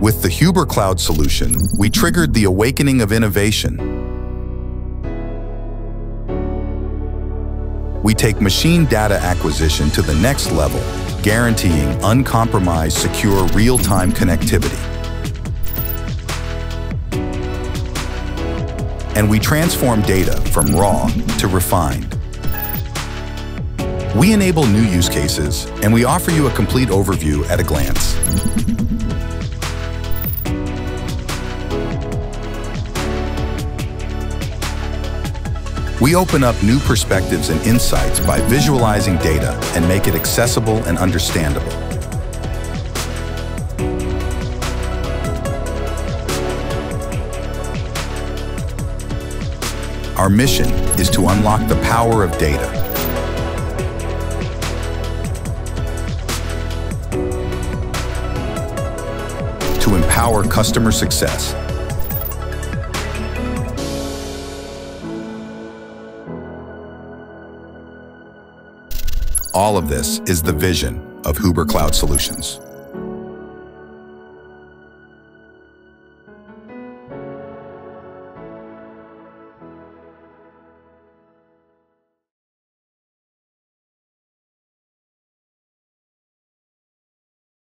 With the Huber Cloud solution, we triggered the awakening of innovation. We take machine data acquisition to the next level, guaranteeing uncompromised, secure, real-time connectivity. And we transform data from raw to refined. We enable new use cases, and we offer you a complete overview at a glance. We open up new perspectives and insights by visualizing data and make it accessible and understandable. Our mission is to unlock the power of data to empower customer success. All of this is the vision of Huber Cloud Solutions.